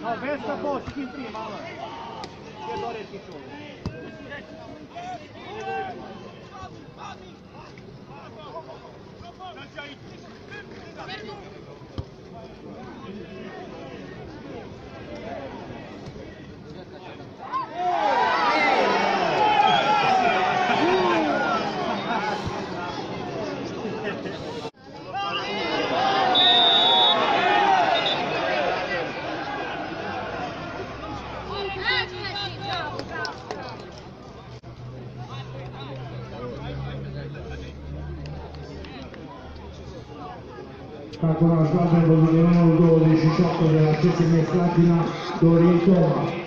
No, Vespa poi, si in prima, allora. Che l'ora è solo. fatto una squadra con Leonardo 12-18 della settima e Flatina Dorito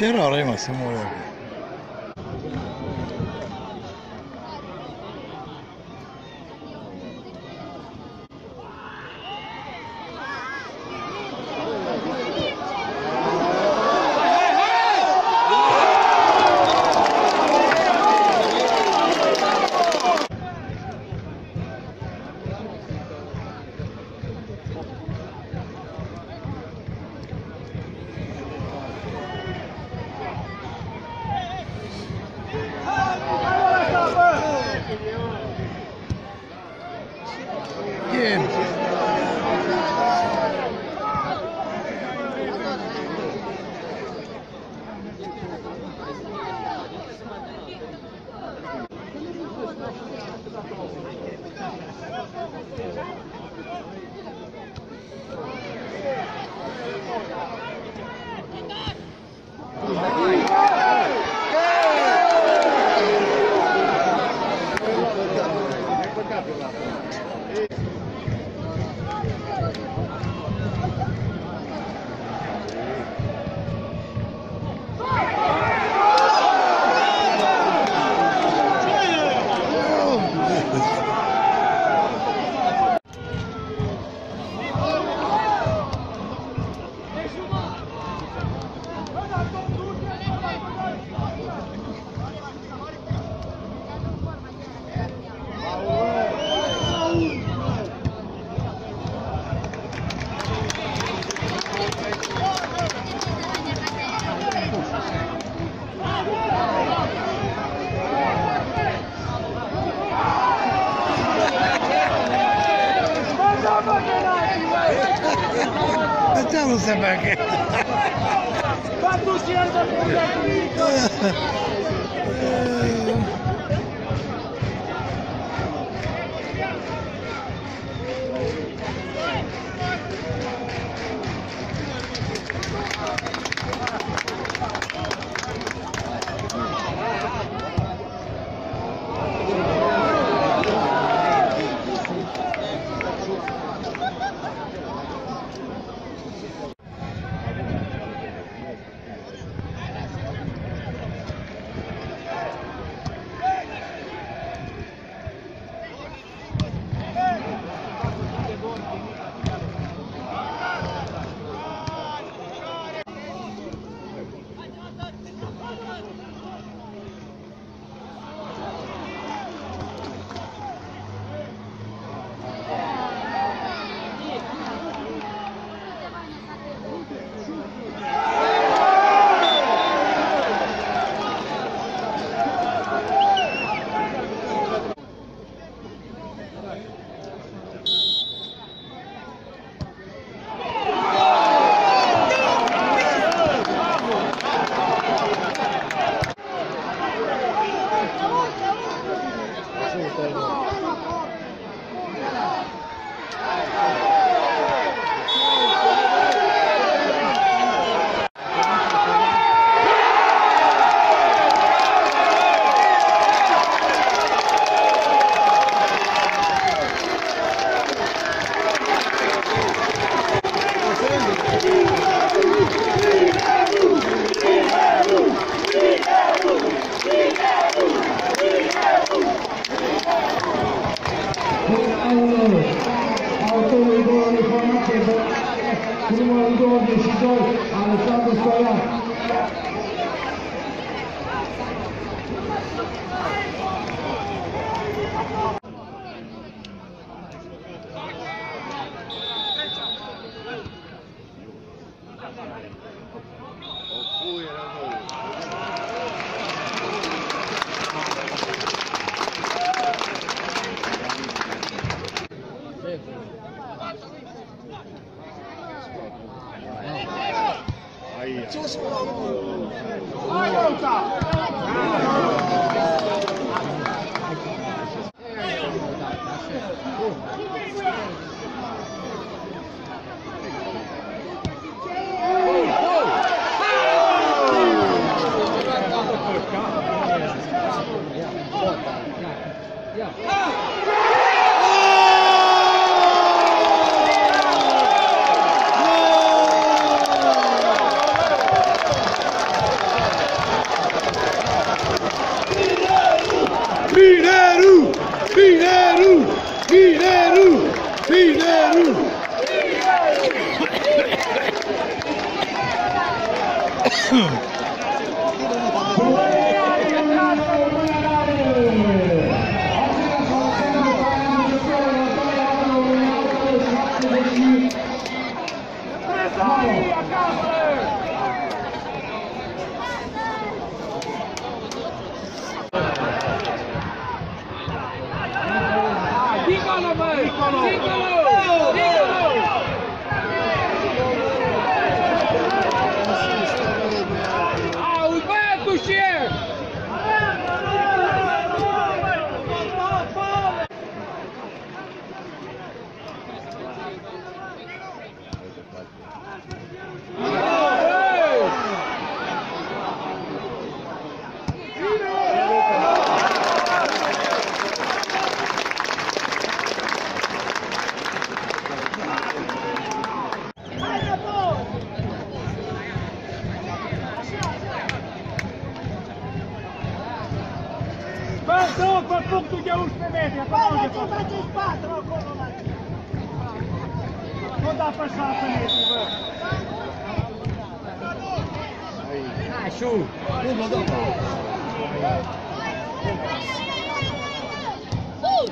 Terror, hein, mano? Você morreu. Estamos a pagar. ¡Va tu cierto! sol, a Alessandro Escolar. Stop. Piccolo, vai! Piccolo! Piccolo! faceți patru acolo la Nu da pe șapte metri, bă. Hai, șu! Nu mă dau! Boom!